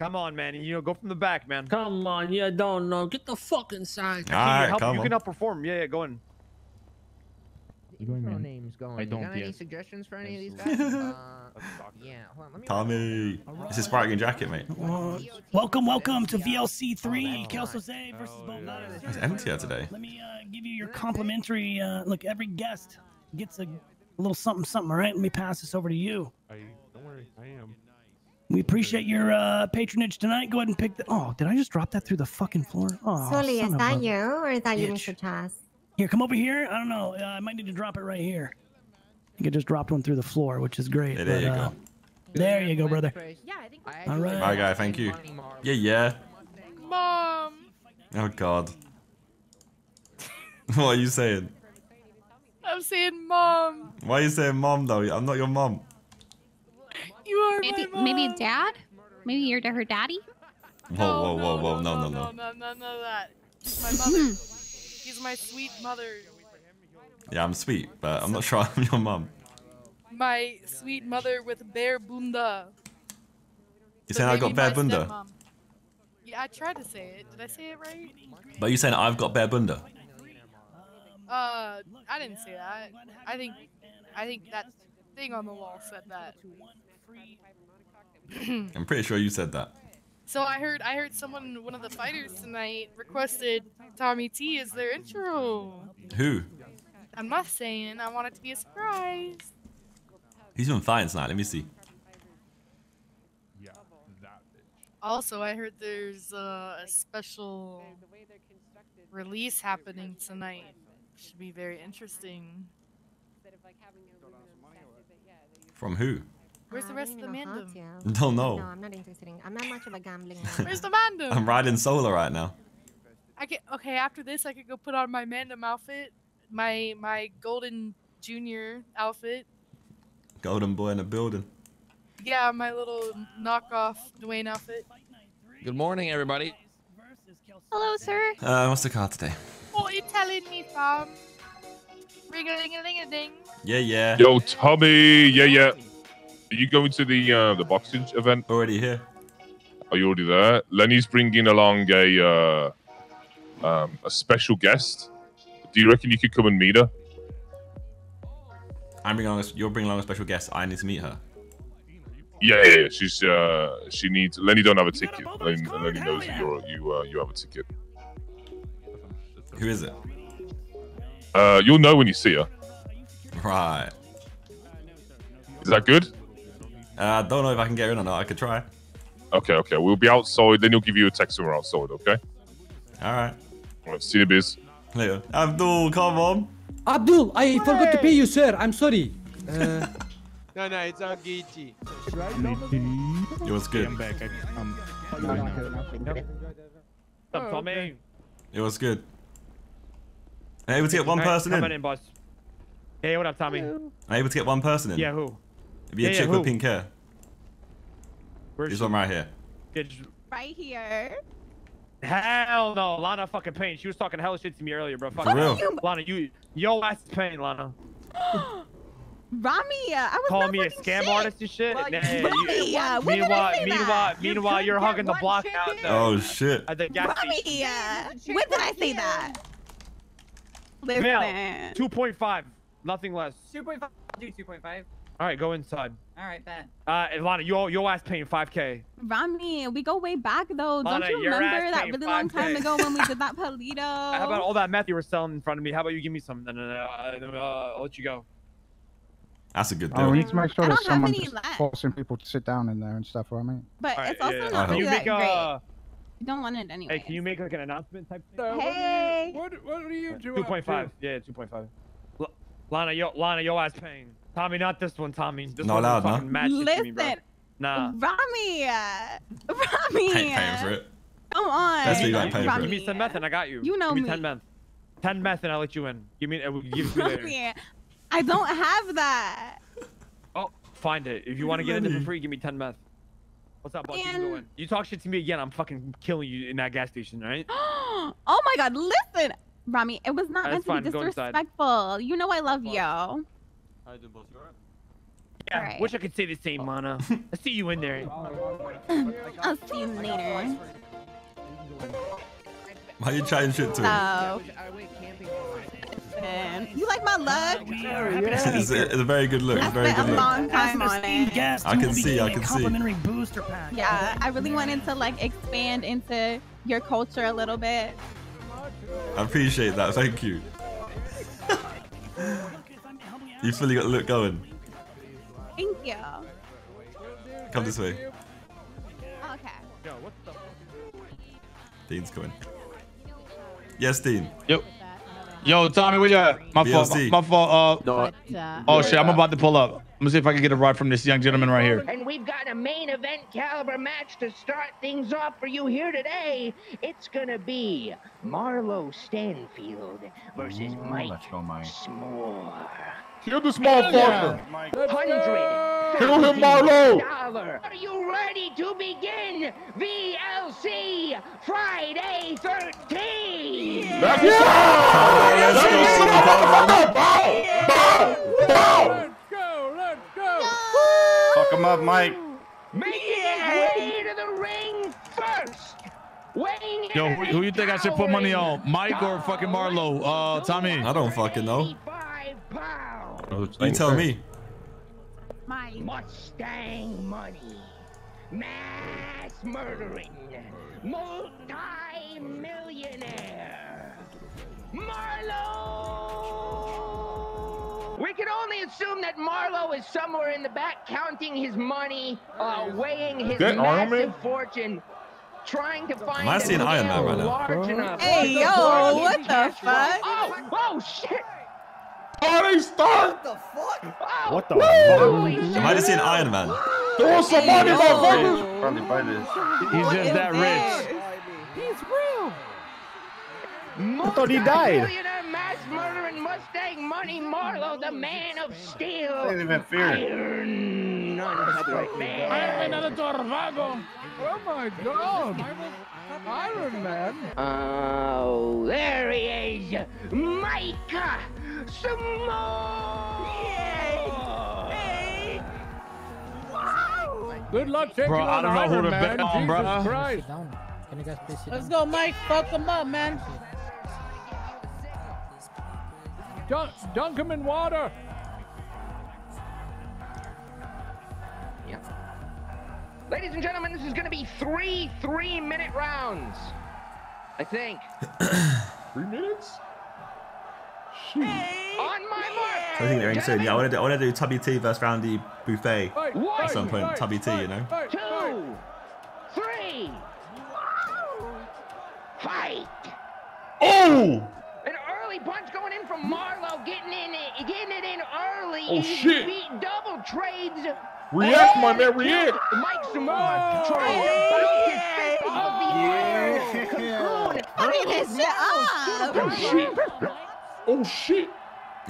Come on, man. You know, go from the back, man. Come on, you don't know. Get the fuck inside. I All can right, help, come you on. can help perform. Yeah, yeah, go in. going, Pro man? names going. I You don't got any suggestions for any of these guys? uh, yeah. Hold on, let me Tommy. It's his sparking jacket, mate. Welcome, welcome to VLC 3, Kelso Jose versus Bo Butters. It's empty here today. Let me uh, give you your complimentary. Uh, look, every guest gets a little something, something. All right, let me pass this over to you. I don't worry, I am. We appreciate your uh, patronage tonight. Go ahead and pick the. Oh, did I just drop that through the fucking floor? Oh, Sully, is that a- you or is that you, bitch. Mr. Chas? Here, come over here. I don't know. Uh, I might need to drop it right here. I think I just dropped one through the floor, which is great. Yeah, there but, you uh, go. There you go, brother. Yeah, I think. All right. Bye, guy. Thank you. Yeah, yeah. Mom. Oh, God. what are you saying? I'm saying mom. Why are you saying mom, though? I'm not your mom. You are Maybe, my mom. maybe dad? Maybe you're her daddy? Whoa, whoa, whoa, whoa. No, no, no, no. no, no, no, that. He's my mother. He's my sweet mother. Yeah, I'm sweet, but I'm not sure I'm your mom. My sweet mother with bare bunda. You saying I maybe got bare bunda? Yeah, I tried to say it. Did I say it right? But you saying I've got bare bunda? Uh, I didn't say that. I think, I think that thing on the wall said that. I'm pretty sure you said that. So I heard, I heard someone, one of the fighters tonight, requested Tommy T as their intro. Who? I'm not saying. I want it to be a surprise. He's doing fine tonight. Let me see. Yeah. Also, I heard there's uh, a special release happening tonight. Should be very interesting. From who? Where's the rest of the even mandem? Don't know. No, I'm not interested in. I'm not much of a gambling. man. Where's the mandem? I'm riding solo right now. I could, okay, after this, I could go put on my mandem outfit, my my golden junior outfit. Golden boy in the building. Yeah, my little knockoff Dwayne outfit. Good morning, everybody. Hello, sir. Uh, what's the card today? What are you telling me, fam? Ring a ling a ling a ding. Yeah, yeah. Yo, Tommy. Yeah, yeah. Are you going to the uh, the boxing event? Already here. Are you already there? Lenny's bringing along a uh, um, a special guest. Do you reckon you could come and meet her? I'm bringing along. A, you're bringing along a special guest. I need to meet her. Yeah, yeah, yeah. She's uh, she needs. Lenny don't have a ticket. Lenny, Lenny knows that you're you uh, you have a ticket. Who is it? Uh, you'll know when you see her. Right. Is that good? Uh, I don't know if I can get in or not. I could try. Okay, okay. We'll be outside. Then he'll give you a text when we're outside. Okay. All right. All right. See you, biz. Later. Abdul, come on. Abdul, I forgot to pay you, sir. I'm sorry. Uh, No, no, it's all Geechee. It was good. I'm back. I, I'm What's up, Tommy? It was good. I'm able to get one person coming in. in, boss. Hey, what up, Tommy? I'm able to get one person in. Yeah, who? It'd be a Yeah, chick yeah, with pink hair. Where's This one right here. Right here. Hell no, Lana fucking pain. She was talking hella shit to me earlier, bro. Fuck For real? Lana, you, yo ass is pain, Lana. Rami, I was Call not me a scam shit. artist and shit. Like, Nah, you- Rami, uh, when did I meanwhile, say meanwhile, that? You meanwhile, could you're hugging the block chicken. out there Oh shit. at the gas. Rami, uh, when did I say that? Listen. Male, 2.5, nothing less. 2.5. Do 2.5. All right, go inside. All right, bet. Uh, Lana, yo, yo ass paying 5k. Rami, we go way back though. Lana, Don't you remember ass that paying really long time ago when we did that Paleto? How about all that meth you were selling in front of me? How about you give me some? Then uh, uh, I'll let you go. That's a good Oh, we need to make sure I there's don't have someone left. forcing people to sit down in there and stuff. Right, mate. But All right, it's also yeah, not Can really you that make great. You don't want it anyway. Hey, can you make like an announcement type? thing? Hey. What, what are you doing? Two point five. Yeah, two point five. Lana, yo, Lana, yo ass paying. Tommy, not this one, Tommy. This Not one allowed, no? mad shit to me, bro. Listen, Nah. Rami, uh, Rami, I ain't paying for it. come on. That's what you like paying for. Give me ten meth and I got you. You know Give me, me. ten meth. Ten meth and I'll let you in. Give me. Uh, give it to me later. Rami, I don't have that. Oh, find it. If you want to get into it for free, give me ten meth. What's up, bud? You can go Man. in. You talk shit to me again, I'm fucking killing you in that gas station, right? oh my God, listen, Rami, it was not Alright, meant it's fine, to be go inside. disrespectful. You know I love you. Yeah, Yeah, Alright. wish I could say the same, Lana. I see you in there. I'll see you later. Why are you chatting shit to him? So, man, you like my luck? It's, a, it's a very good look. It's I a very spent good a look. long As time on it. guest, I can see, I getting a can see. complimentary booster pack. Yeah, I really wanted to like expand into your culture a little bit. I appreciate that. Thank you. You fully got the look going. Thank you. Come this way. Okay. Yo, what the? Dean's coming. Yes, Dean. Yo, yo, Tommy, where you at? My fault. My, my fault. Uh, oh shit, I'm about to pull up. I'm gonna see if I can get a ride from this young gentleman right here. And we've got a main event caliber match to start things off for you here today. It's gonna be Marlo Stanfield versus Mike S'more. Kill this motherfucker. Hundred. Kill him, Marlo. Dollar. Are you ready to begin VLC Friday 13? That's what's up. That's what's up. Bow, bow, bow. Go, let's go. Fuck him up, Mike. Making his way to the ring first. Weighing Yo, who, who you think I should put money on, Mike or fucking Marlo? Uh, Tommy. I don't fucking know. 85 pounds. You tell me. My Mustang money. Mass murdering. Multi-millionaire. Marlo! We can only assume that Marlo is somewhere in the back counting his money, uh, weighing his That Iron massive Man? fortune, trying to find I a seeing Iron Man nail right now? Hey, yo, what the fuck? Oh, oh, shit! Oh, they start. What the fuck? shit. Am I just seeing Iron Man? Throw some money, motherfuckers. Probably buy this. He's What just that this? rich. I thought he died. Millionaire mass murdering Mustang Money Marlo, the man of steel. I didn't even fear it. Iron non-strike man. Oh my god. Iron Man. Oh, there he is, Micah Simone. Good luck taking Bro, I on don't know who to Man. bet on, Jesus bruh. Christ. Let's go, Mike. Fuck him up, man. Dunk, dunk him in water. Ladies and gentlemen, this is going to be three three-minute rounds. I think. Three minutes? On my mark. I think they're in soon. Yeah, I want to do, I want to do Tubby T versus Roundy Buffet Fight, One, at some point. fight, Tubby T, you know. fight, fight. two, three. Fight. Oh! An early punch going in from Marlo, getting in it, getting it in early. Oh, shit. Beat double trades. React, my man, react. Mike S'more trying to bounce his fist off the iron cocoon. Hurry this shit up. Oh, oh, shit. Oh, shit.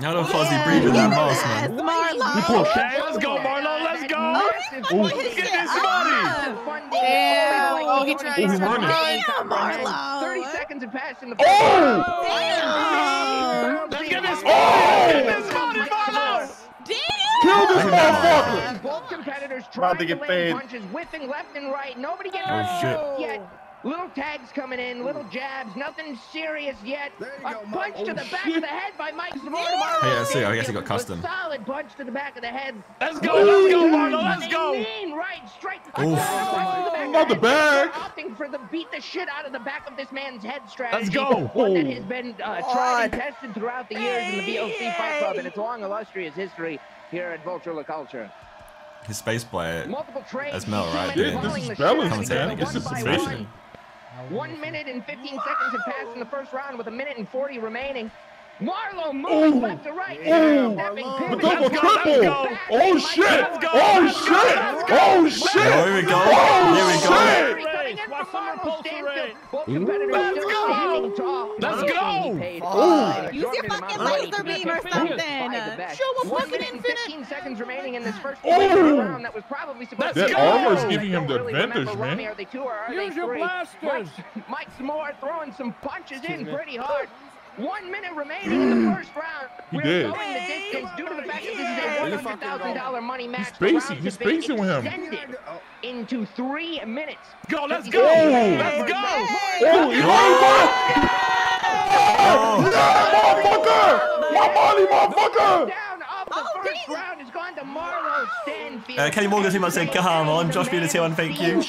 How the fuzzy breathing that mask, Yes, man? Marlo. Okay, let's go, Marlo. Let's go. Oh, put oh, his Get shit this up. money. Damn. Oh, he tried He's to running. Damn, Marlo. 30 seconds have passed in the Oh! Damn. Let's get this Oh! money. Get this money, Marlo. Kill this motherfucker. Both competitors About trying to to, get land paid. punches, whiffing left and right. Nobody getting Oh, hurt shit. yet. Little tags coming in, little jabs, nothing serious yet. A punch to the back shit. of the head by Mike Zamora. Hey, I see, I guess he got A custom. solid punch to the back of the head. Let's go. Let's go, Marlo. Let's go. mean right straight. A Oof. solid punch to the back Not the head. bag. Opting for the beat the shit out of the back of this man's head strategy. Let's go. One that has been uh, tried and tested throughout the years in the VOC Fight Club and its long illustrious history here at Vulture La Culture. His space player. Multiple trades. That's Mel, right? Yeah, this is the balance, shit out of man. each This other is one sensation. One. One minute and 15 seconds have passed in the first round with a minute and 40 remaining. Marlo moves Ooh. left to right. Ooh. Stepping pivot. double Let's go, let's triple. Oh, shit. Oh, shit. Oh, shit. Oh, here we go. Oh, Here we go. shit. Coming in Watch some repulsor rate. Let's go. Let's go. being paid Ooh. an Use your fucking amount of money laser beam or something. by the best. Show 'em One fucking minute infinite. 15 seconds remaining in this first round that was probably supposed to be That armor's giving him the advantage, remember, man. Rami, Are they two or are Use your blasters. Mike, Mike S'more throwing some punches in pretty hard. One minute remaining in the mm. first round. He We're did. going the distance due to the fact that this is a one hundred thousand dollar money match. The spacing- he's spacing with him. extended Into three minutes. Go, let's go. seconds. Let's go. Oh, he motherfucker! My money, motherfucker! Down of the first round has gone to Marlo Stanfield. Uh, Kenny Morgan too much said, come on. Josh Beard tier one, thank you.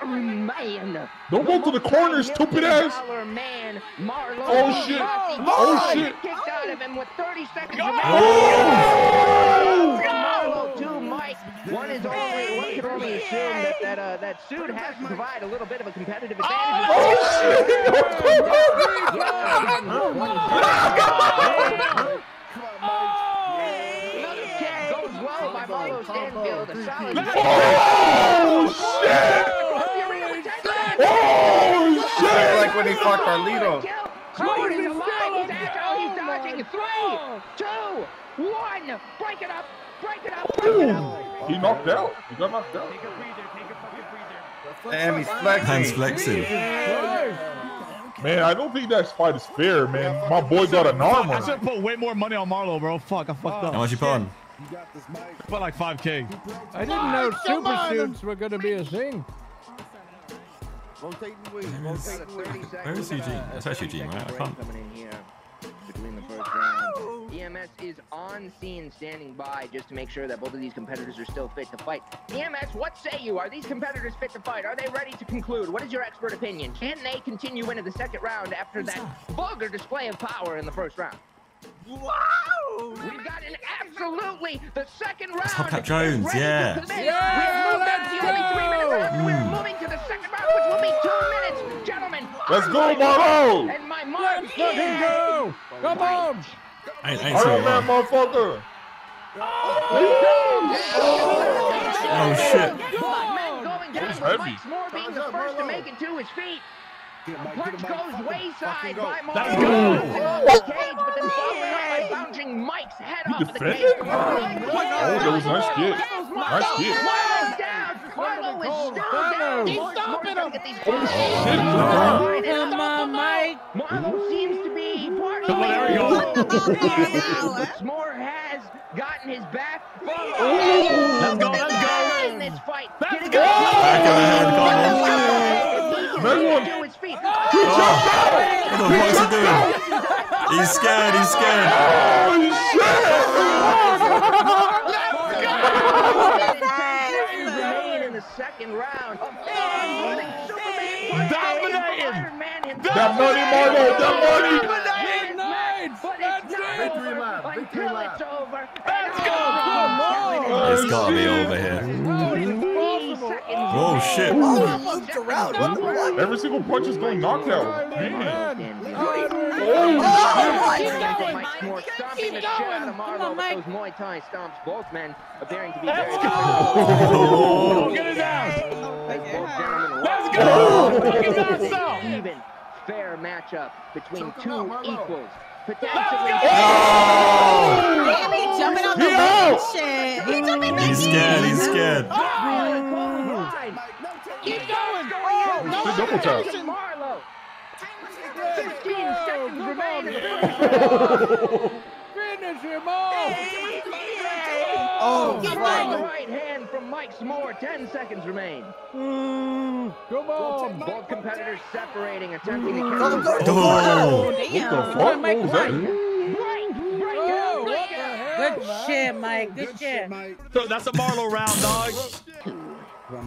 Iron Man. Don't go to the corner, stupid ass. Man, Marlo. Oh, shit. got Oh, shit. Kicked out of him with 30 seconds Oh. remaining. Marlo to Mike. One is only one can only assume that that uh, that suit has to provide a little bit of a competitive advantage. Another kick goes well by Marlo Stanfield. A solid. Oh, oh, oh, shit! Oh, shit! Like when he fucked Carlito. Smart is alive. He's agile. He's dodging. Three, two, one. Break it up. Break it up. Break it up. He knocked out. He got knocked out. Damn, he's flexing. Hands flexing. Man, I don't think that fight is fair, man. My boy got an armor. I should put way more money on Marlo, bro. Fuck, I fucked ah. up. How much you put on? Put like 5k. I didn't know super suits were going to be a thing. Rotating the wing. Where is Eugene? That's actually Eugene, right? I can't. Coming in here between the first round. EMS is on scene, standing by, just to make sure that both of these competitors are still fit to fight. EMS, what say you? Are these competitors fit to fight? Are they ready to conclude? What is your expert opinion? Can they continue into the second round after that vulgar display of power in the first round? Wow! We've got an absolutely the second round. Hubcap is Jones, yeah. Yeah, We've moved on to the only three minute round. Mm. We're moving to the second round, which will be two minutes. Gentlemen, Let's go, my Marlo! And my mark Let's fucking is go! Come on! I I ain't Iron saying Man, wrong. motherfucker. Oh, shit. Men going down He's with heavy. Mike Moore being the first to make it to his feet. Punch goes wayside by Mark. Let's Bouncing off the cage, but then following up by bouncing Mike's head He off of the cage. defended? Marlo Oh, that was a nice kick. Nice kick. Marlo's down. Marlo is still down. He's Marlo's stopping trying him. to get these Oh, shit. Come on, Mike. Marlo seems to be part of Come on, there we go. S'more has gotten his back. Let's go, let's go. In this fight. Let's Getting go. Back of the head, come on. Nice one. to his feet. What the fuck's he doing? He's scared, he's scared. Remain in the second round. Running Superman punch Dominating. Iron Man himself. That money, Marlo, that money. But it's not over until it's. Let's go! Come! It's gotta be over here. Oh, How is this possible? Whoa, shit. moved around. Every single punch is oh, going knockout. Man. Mike Moore stomping the shit out of Marlo with those Muay Thai stomps. Both men appearing to be very Go get his ass. As both Let's go. walk Get his ass even fair matchup between two equals. Potentially. Damn, he jumping on the Yo! ring shit. He jumping the He's scared, oh, he's scared. Keep going. Oh, shit, double tap. Marlo. 15 seconds remain. Finish him off! Oh, right, right hand from Mike S'more. 10 seconds remain. Mm. Come on! Both competitors separating, attempting to catch Oh, Damn. What the fuck? What was that? Break, break it Oh, up, break what it the up. hell, Good man? shit, Mike. Good shit. So that's a Marlo round, dog. One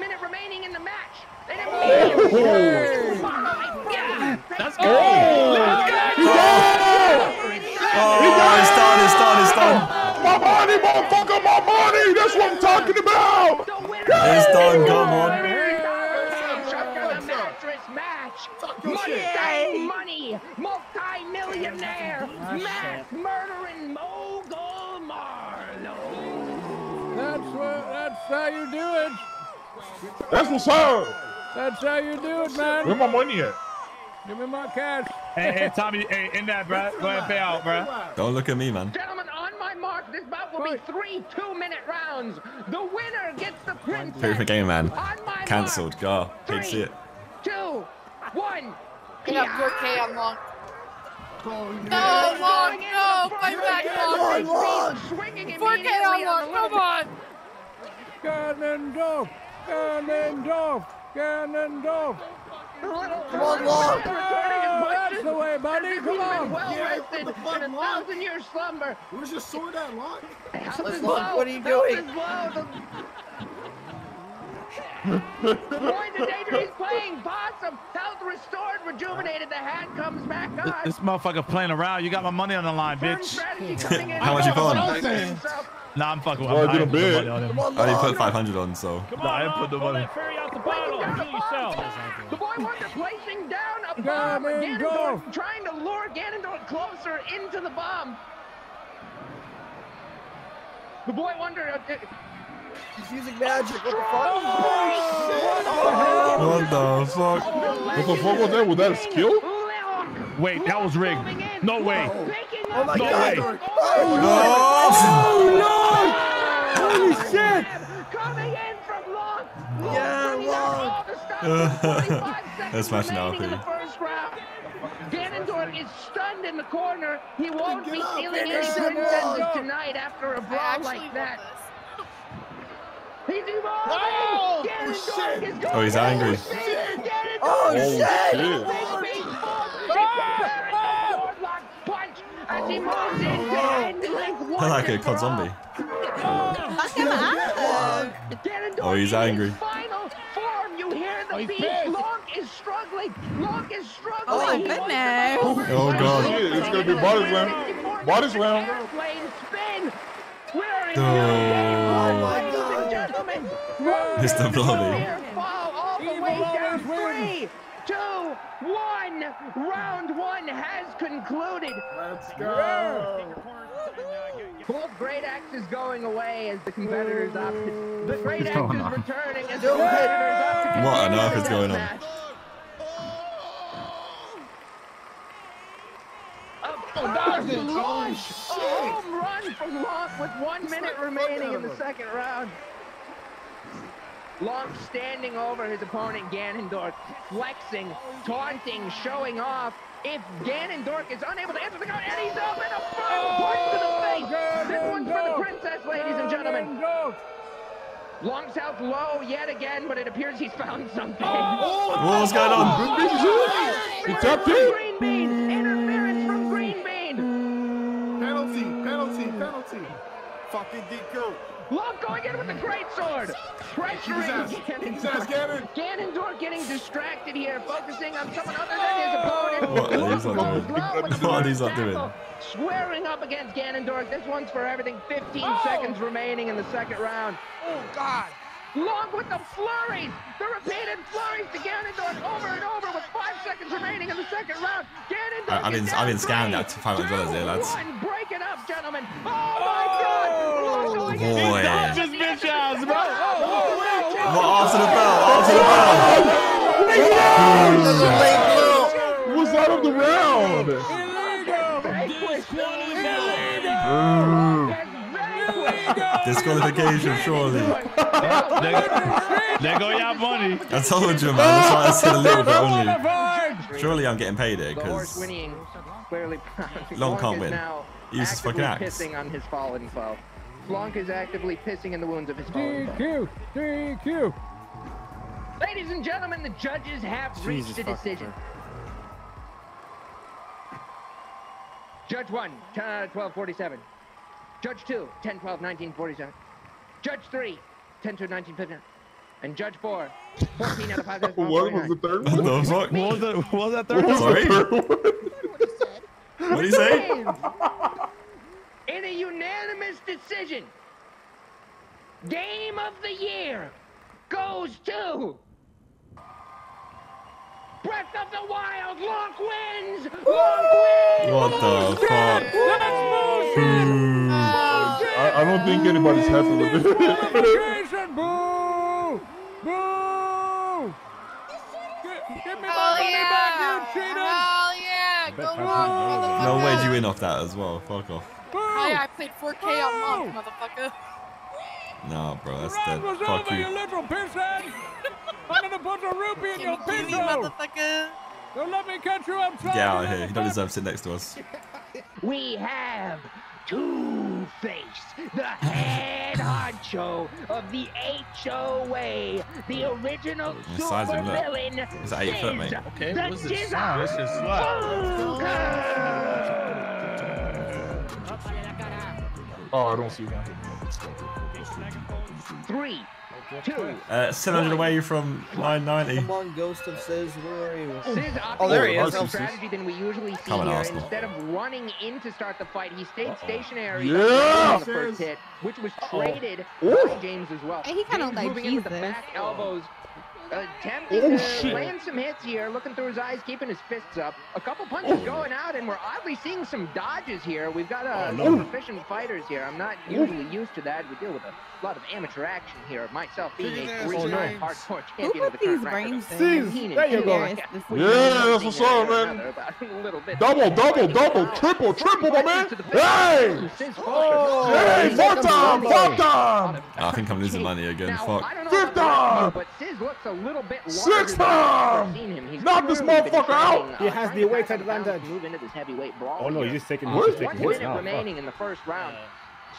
minute remaining in the match. And it will be Let's go. Let's go. Oh, it's done, it's done, it's done. My money, motherfucker, my money. That's what I'm talking about. It's done, come on. the mattress match. Mustang money, multi-millionaire, mass murdering mogul Marlo. That's what. That's how you do it. That's what's up. That's how you do it, man. Where man. my money at? Give me my cash. Hey, hey, Tommy, hey, in that, bro. Go ahead and pay out, bro. Don't look at me, man. Gentlemen, on my mark, this bout will be three two-minute rounds. The winner gets the princess. Pay for game, man. On my Cancelled. Go. Hate to see it. two, one. I got 4K on long. No, long, no, fight back, long. Swinging 4K on immediately long, the come limit. on. Ganondorf! Ganondorf! Ganondorf! Come on, Long. that's the way, buddy. Come on. well Yeah, rested in a thousand year slumber. Where's your sword at, Locke? Health Look, is Locke, low. what are you doing? Is. The point. He's playing possum. Health restored, rejuvenated. The hat comes back This, on. this motherfucker playing around. You got my money on the line, bitch. strategy coming in. How much you put on? Don't say himself. Nah, I'm fucking. Well, I I'm, did I a ain't put the bit. money on him. I only put 500 on, so. Nah, I ain't put the money. The boy Wonder placing down a bomb. Ganondorf. Ganondorf trying to lure Ganondorf closer into the bomb. The boy Wonder. Uh, He's using magic. What the oh, What the fuck? What the fuck was that? Was that a skill? Wait, that was rigged. No way. Oh my No god. way. Oh, no! Holy shit! Coming in from long. Yeah, Locke. They're smashing remaining in the first round. Ganondorf is stunned in the corner. He won't be up, stealing any finish princesses tonight after a brawl like want that. This. Oh, he's evolving! Oh, Ganondorf shit. is Oh, he's angry. Oh, shit. big, big preparing the swordlock punch as he moves into end length I like one a COD zombie. Fuck him up. Ganondorf Oh, he's angry. Final form. You hear the oh, he's beast. pissed. Long is struggling. Long is struggling. Oh, my He wants to goodness. Oh, God. It's gonna be body slam. Body slam. Airplane spin. We're in Oh. oh my God. and gentlemen. Mr. Blobby. Clear fall all the Evil way down. Blobby's win. Three, two, one. Round one has concluded. Let's go. Both great axes going away as the competitors opt the great What's axe going is returning as the competitors opt What on earth is going on? deathmatch. A first launch, a home run from Long with one minute remaining in the second round. Long standing over his opponent Ganondorf, flexing, taunting, showing off. If Ganondorf is unable to answer the call, and he's up in a firm punch to the face. This one's for the princess, ladies and gentlemen. Long south low yet again, but it appears he's found something. What's going on? He tapped in. Green Bean! Interference from Green Bean! Penalty, penalty, penalty. Fucking DQ. Long going in with the great sword! Pressuring Keep his ass, Ganondorf. Ganondorf getting distracted here, focusing on someone other than his oh! opponent. What are these lot Long doing? goes low What are these the lot doing? Squaring up against Ganondorf. This one's for everything. 15 Oh! seconds remaining in the second round. Oh, God. Long with the flurries, the repeated flurries to Ganondorf over and over with five seconds remaining in the second round. Ganondorf I- I've is been- down I've been scanned three, out to five as well as two, you, lads. One, break it up, gentlemen. Oh my God! Long oh, going in. Boy. Dodge his bitch ass, bro. Oh, oh, what, after the bell? After the bell? What's out of the round? Disqualification, surely. There, there go your money. I told you, man. That's why I said a little bit only. Surely I'm getting paid here because. Long can't win. Now He uses actively fucking axe. pissing on his fallen foe. Blanc is actively pissing in the wounds of his fallen foe. DQ, DQ. Ladies and gentlemen, the judges have reached a fucking decision. Judge 1, 10 out of 12, 47. Judge 2, 10, 12, 19, 47. Judge 3, 10 to 19, 59. And Judge 4, 14 out of 5, What was the third what one? the fuck? What was that? What was that What third? Sorry? one? What do you say? In a unanimous decision, Game of the Year goes to Breath of the Wild. Lonk wins. Lonk wins. What the fuck? Boo. I, I don't think anybody's happy with it. Disqualification, boo! Boo! Gi- Give me Hell my money yeah! back, you cheated! Hell yeah! Go long, No motherfucker. way you win off that as well. Fuck off. Boo! Oh yeah, I played 4K on long, motherfucker. Nah, bro, The that's round dead. was Fuck over, you you. little pisshead! I'm gonna put a rupee in your Give me, pinto! motherfucker. Don't let me catch you. I'm trying. Get out of here. You don't deserve to sit next to us. We have Two Face, the head honcho of the HOA, the original The size of him, look. supervillain. Eight foot, mate. Okay, the what's this? Jizza Oh, this is Oh, I don't see that. Three, two, Uh, 700 away from 990. Come on, Ghost of Sis, where are you? Sis opted Oh, there he a is. different strategy than we usually see Come on, here. Arsenal. Instead of running in to start the fight, he stayed stationary Yeah! on the first hit, which was traded Ooh. by James as well. Hey, he kinda James like moving in with the back elbows. Attempting Oh, to shit. land some hits here, looking through his eyes, keeping his fists up. A couple punches going out, and we're oddly seeing some dodges here. We've got uh, Oh, no. some proficient fighters here. I'm not usually used to that. We deal with a lot of amateur action here. Myself being a three-time hardcore champion Who of the put these brains record. in? There you go. Heenan, This we Yeah, that's what's up, man. another about a little bit. Double, double, double, triple, triple, my man. Hey! Oh, Hey, four time, four time. I think I'm losing money again. Fuck. I Fifth about the rest of you, time. but Sis looks a little bit Sixth time. I've seen him. He's Knock this motherfucker out. uh, He has the to weight back up advantage. Move into this heavyweight brawl. Oh no, here. he's just taking Uh, he's one minute now. remaining in the first round.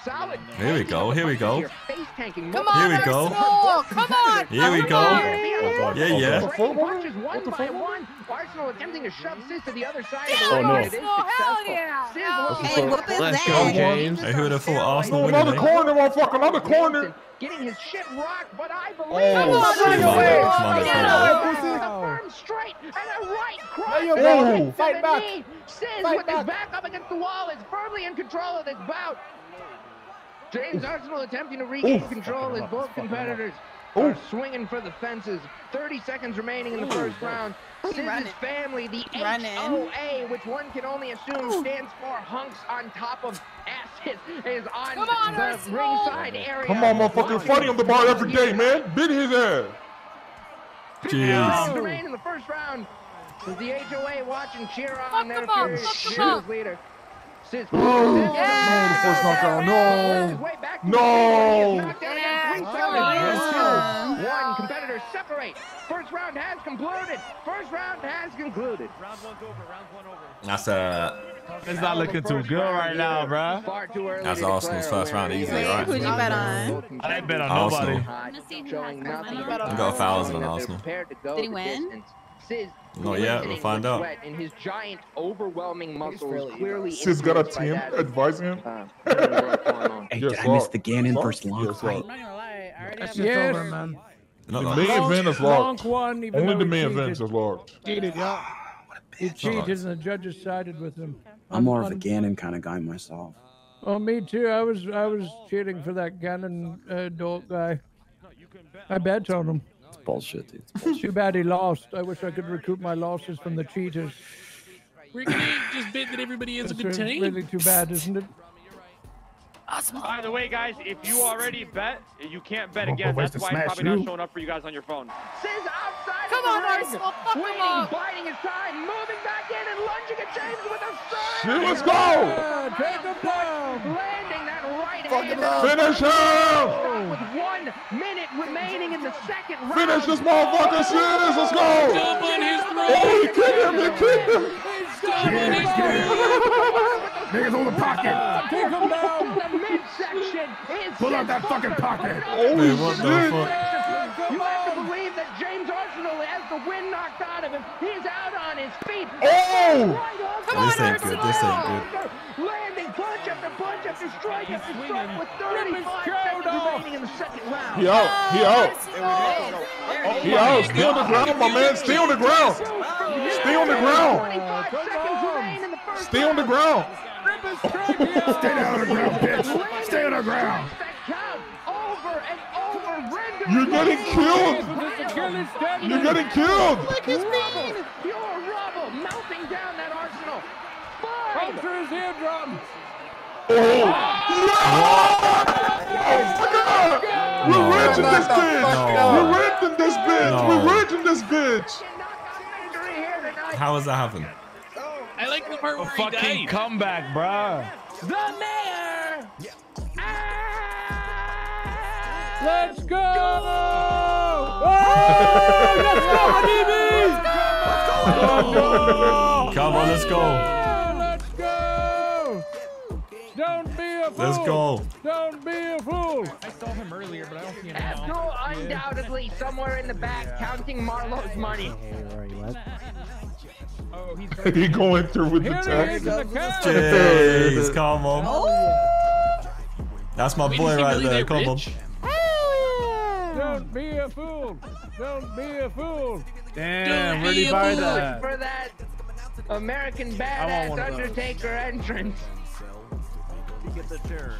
Solid. Here we go, here we go. You're face tanking. Come Here on, we go. Arsenal! Come on! Here we Come go. on! Yeah, yeah. Trading punches one by one. Arsenal attempting to shove Sis to the other side of the Yeah, ring. no. and It is Arsenal, hell successful. yeah! Sis Hell looking Hey, for whoop his Let's ass. go, James. Hey, who would have thought Arsenal No, winning, another corner, motherfucker, another corner. Getting his shit rocked, but I believe. Oh, Come on, shit. Arsenal! Come on, Get come on, it come up! on. With a firm straight and a right cross. There you go. into Fight the back. knee. Sis Fight with his back. back up against the wall is firmly in control of this bout. James Arsenal attempting to regain Oof. control as both competitors are swinging for the fences. 30 seconds remaining in the first round. Sis's family, the Running. HOA, which one can only assume stands for hunks on top of asses, is on Come on, the Arsenal. ringside area. Come on, motherfucker, fighting on the bar every day, man. Beat his ass. Jeez. To remain in the first round is the HOA watch and cheer on Fuck their them up, furious fuck them cheers up. leader. Sis Oh, no, the first no. No. Yeah. One competitor separate. First round has concluded. First round has concluded. Round one's over. Round one over. That's uh, It's not looking too good right now, bruh. Far too early That's Arsenal's first round winner. easy, right? who'd you bet on? I didn't bet on Arsenal. nobody. Hot, Showing nothing. You got a thousand on Arsenal. Prepared to go Did he win? Distance. Sis Not yet, we'll find out. sweat And his giant, overwhelming muscles fairly clearly Sis got a team advising him. uh, everything that's going on. Hey, Yes, I miss sir. the Ganon Sir? versus Long Yes, fight? I'm not gonna lie, I already have shit's over, man. The main event is locked. Blanc won, even Only the main event is locked. Cheated, yeah. He cheated, and the judges sided with him. I'm more of a I'm- Ganon kind of guy myself. Oh, me too. I was I was cheating for that Gannon uh, Dolt guy. I bet on him. It's bullshit, dude. It's Too bad he lost. I wish I could recoup my losses from the cheaters. We're gonna just bet that everybody has a It's good uh, time. really too bad, isn't it? By the way, guys, if you already bet, you can't bet again. That's why it's smash probably not showing up for you guys on your phone. Sis outside Come of the on, ring, Arsenal, fuck 'em waiting, up. biding his time, moving back in and lunging at James with a surge. Shit, let's go. Yeah, take him down. Landing that right Fucking hand. hell. Finish him. With one minute remaining in the second round. Finish this motherfucker, Sis. Let's go. Jump on his Oh, he throat! kicked him. He kicked him. Jump on his throat! Niggas on the pocket. Take him down. The midsection is Pull out that fucking pocket. Holy Man, what the shit. fuck? You have to believe that James Arsenal the wind knocked out of him. He's out on his feet. Oh. Right Come This the ain't good, this ain't good. Landing punch after punch after strike after strike with 35 seconds remaining in the second round. He out. He out. Oh, he out. Stay on the ground, my man. Stay on the ground. Stay on the ground. 25 seconds remain in the Stay on the ground. Rip his trachea. Stay down on the ground, bitch. Stay on the ground. Over and over. Rendering You're getting killed. This Achilles tendon. You're getting killed. Pure rubble. Pure rubble. Melting down that arsenal. Five. Puncture his eardrum. We're rich in this bitch. We're rich in this bitch. We're rich in this bitch. Victory. How has that happened? I like the part A where he fucking comeback, bruh. The mayor. Let's go! Oh, let's go, Habibi! Come on, let's go. Let's go! Don't be a fool! Let's go. Don't be a fool! I saw him earlier, but I don't see him now. Abdul undoubtedly somewhere in the back counting Marlo's money. Oh, he's he going through with the Here he text. is in the car. Jeez, come on. Oh. That's my Wait, boy is right really there. that Come on. Rich? Don't be a fool! Don't be a fool! Damn, Don't where'd be he buy that? For that American badass one of those. Undertaker entrance. Get the chair.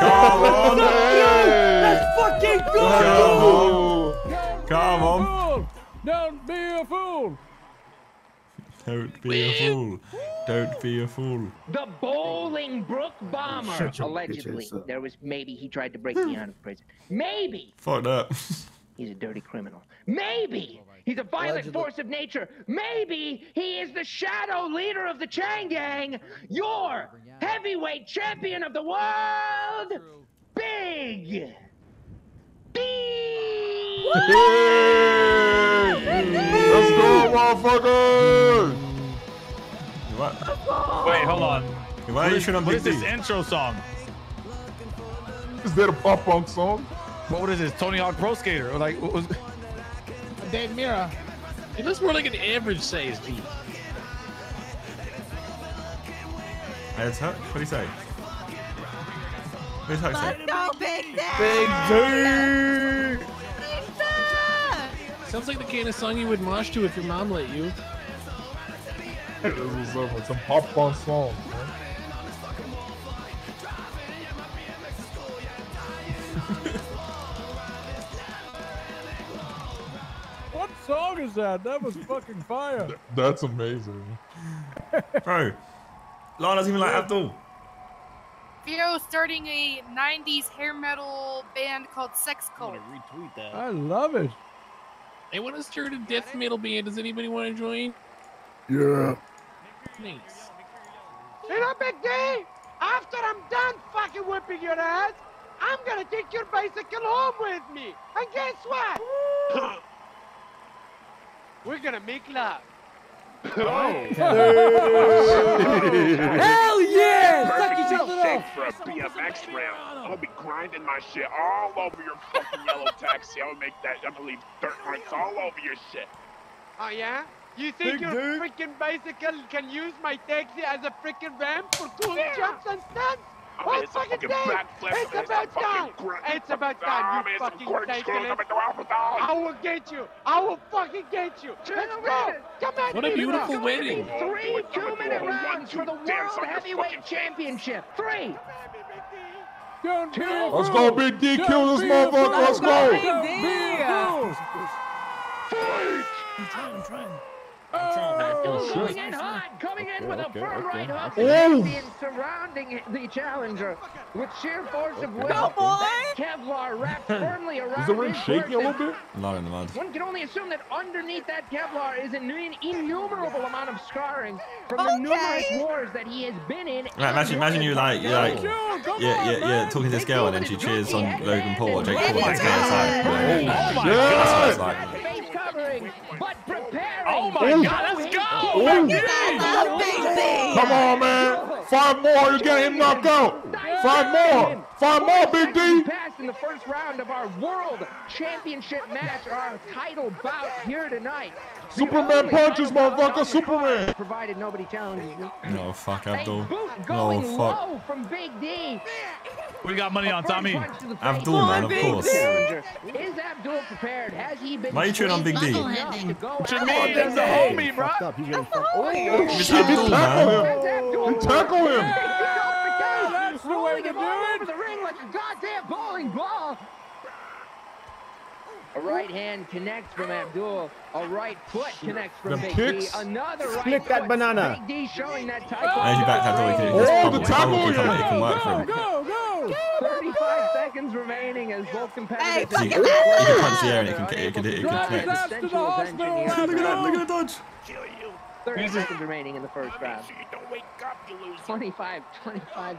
Come on. That's fucking good. Come on. Come on. Fool! Don't be a fool! Don't be a fool. Don't be a fool. The Bolingbroke bomber. Shut your Allegedly, bitch there was maybe he tried to break me out of prison. Maybe Fuck that. he's a dirty criminal. Maybe he's a violent Allegedly. force of nature. Maybe he is the shadow leader of the Chang Gang. Your heavyweight champion of the world, Big D. Let's go, motherfuckers! What? Wait, hold on. Why are you shooting on What is this intro song? Is that a pop punk song? What, what is this? Tony Hawk Pro Skater? Or like, what was? Dave Mirra. It looks more like an average sized beat. Heads hurt? What do you say? What do you say? Let's go, Big Dad. Big D! Sounds like the kind of song you would mosh to if your mom let you. This is uh, some, some pop punk song, man. What song is that? That was fucking fire. That's amazing. Bro, Lana's even like that Abdul. Vero starting a 90s hair metal band called Sex Cult. I love it. I want to start a death metal band. Does anybody want to join? Yeah. Thanks. You know, Big D, after I'm done fucking whipping your ass, I'm gonna take your bicycle home with me. And guess what? We're gonna make love. Hell yeah! Suck each Perfect other shape for a BMX round. I'm gonna be grinding my shit all over your fucking yellow taxi. I'm gonna make that. I'm gonna leave dirt marks all over your shit. Oh yeah? You think Big your dude. freaking bicycle can use my taxi as a freaking ramp for cool jumps and stunts? I Oh, mean, it's a fucking fucking backflip. It's I about it's a fucking time! It's about time, you some fucking corkscrews. I'm cyclist! gonna alpha dog. I will get you! I will fucking get you! Let's go! Come on, What a beautiful go. wedding. Three two-minute One, rounds two, for the World Heavyweight Championship. Three. Don't Let's go, Big D. Don't Kill this be a fool. motherfucker. Let's go. Don't be a fool. I'm trying, I'm trying. Abdul coming in hot, coming in with a okay, firm okay. right hook, Oh. and surrounding the challenger with sheer force of will. Go, boy. That Kevlar wrapped firmly around Is the ring shaking a little person. bit? Not in the mud. One can only assume that underneath that Kevlar is an innumerable amount of scarring from the numerous wars that he has been in. Right, imagine, imagine you like, you like, yeah, yeah, yeah, talking to this girl and then she cheers on Logan Paul or Jake Paul and this girl's like, Oh, that's what it's like. Face covering, but preparing. Oh my Ooh. god, let's go! Ooh. I love Big D. Come on, man. Five more. You get him knocked out. Five more. Five more, Big D. Passed in the first round of our World Championship match, our title bout here tonight. Superman punches, motherfucker. Superman. Provided nobody challenges me. No, fuck A Abdul. No, fuck. from Big D. We got money on Tommy. Punch to. Abdul, man, of course. Is Abdul prepared? Has he been? Why are you cheering on Big D? trained enough go What you mean? That's a homie, bro. Fucked up. You getting Oh, It's shit. He Abdul, tackle man. him. That's Abdul. He tackle him. That's the way to do it. the ring like a goddamn bowling ball. A right hand connects from Abdul. A right foot connects from Them Big kicks. D. Another right Flick that banana. Big D showing that And type if you back Abdul, he can, Oh, the probably, tackle, probably can, yeah. it can work for him. Go, go. 35 seconds remaining as both competitors. fuck He, it, he can punch the air and it can, it can, it can Drive his connect. ass to the hospital. Look at that, look at the dodge. 30 seconds remaining in the first round. Shit, Don't wake up, you loser. 25, 25.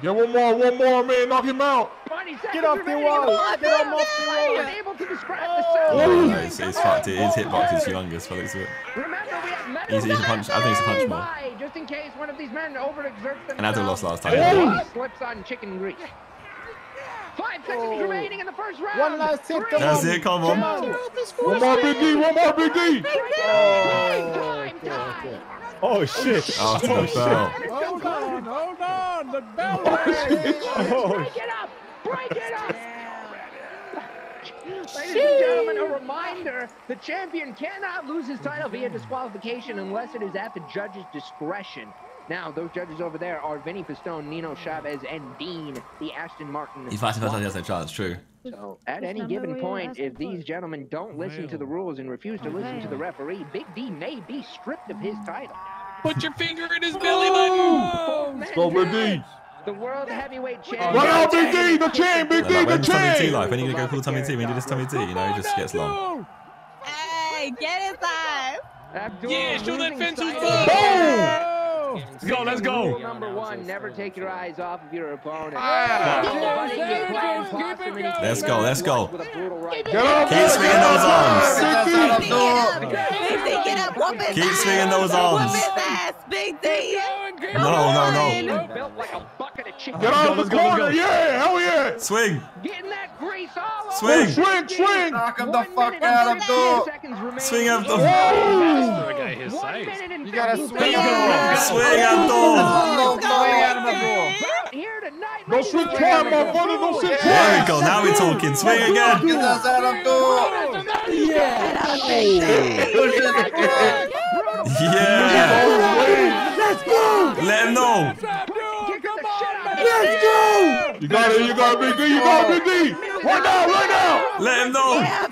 Get one more, one more, man. Knock him out. 20 Get off the remaining wall. in the Get him off the wall. Unable to describe the Oh, sound. no, he's, he's fucked. His hitbox is humongous. By the looks of it. Remember, we have metal He's, he's a punch. I think he's a punch more. by, just in case one of these men overexerts themselves. And Adil lost last time. Or slips on chicken grease. Five seconds Oh. remaining in the first round. One last hit. Come That's it. Come on. One more Big D. One more Big D. Time, time. Oh shit. Oh, to the bell. Hold on, hold on. The bell Oh, Break it up! Break it up! Ladies and gentlemen, a reminder, the champion cannot lose his title via disqualification unless it is at the judge's discretion. Now, those judges over there are Vinny Pistone, Nino Chavez, and Dean, the Ashton Martin. He's fighting first time he has no. True. So, at any given point, if these gentlemen don't listen to the rules and refuse to listen to the referee, Big D may be stripped of his title. Put your finger in his oh! belly button. Let's go, Big D. The world heavyweight champion. Run out, Big D. The chain, Big D, Like, the when Tommy T chain. like when are you gonna go call Tommy T? When you do this Tommy T, you know, he just gets long. Hey, get his ass. Yeah, show that losing fence who's title. Fun. Let's go, let's go. Rule number one, never take your eyes off of your opponent. Nobody Yes, can try and yes, toss keep it him and he going. Let's go, let's go. with a brutal right. Get up, Keep swinging those arms. Big D. Big D, get up. Whoop his Keep swinging those Whoop arms. his ass, Big D. No, no, no. Built like a bucket of chicken. Get out of the corner. Yeah, hell yeah. Swing. Getting that grease all over. Swing. Swing, swing. Knock him the fuck out, Abdul. Seconds remaining. Swing Abdul. One minute and You gotta 50 swing seconds. Swing Abdul. Here tonight, Don't swing twice, motherfucker. Don't swing There we twice. go. Now we're talking. Swing again. Yeah. Let's go! Let him know. Let's go! You got it, you got Big D. You got Big D. Right now, right now. Let him know. Yeah,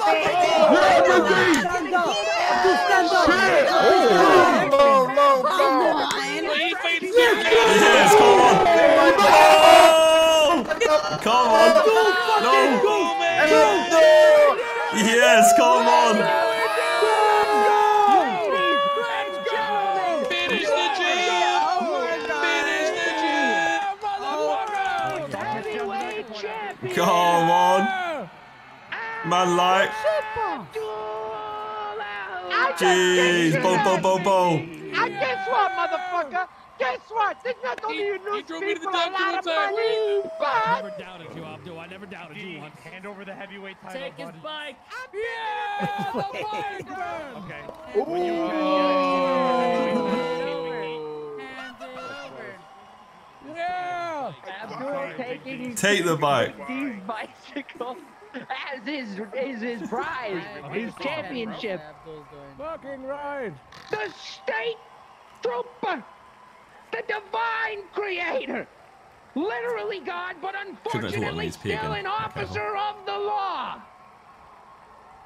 Big D. Stand up! Abdul, stand up! Shit. Oh, low, low, low. He fights Yes. Come on. Come on. No. Yes. Come on. Man, life. Jeez. Bo, bo, bo, bo. And guess what, motherfucker? Guess what? There's not only you lose drove me to the people a doctor lot of money, but never doubted you, Abdul. I never doubted you once. Hand over the heavyweight title. Take his bud. bike. Okay. Yeah. Abdul taking Take the bike. These bicycle as his is his prize, his championship. Fucking right. The state trooper, the divine creator, literally God, but Should've been taught on unfortunately still and- an okay, officer of the law.